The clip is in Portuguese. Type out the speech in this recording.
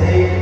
eight,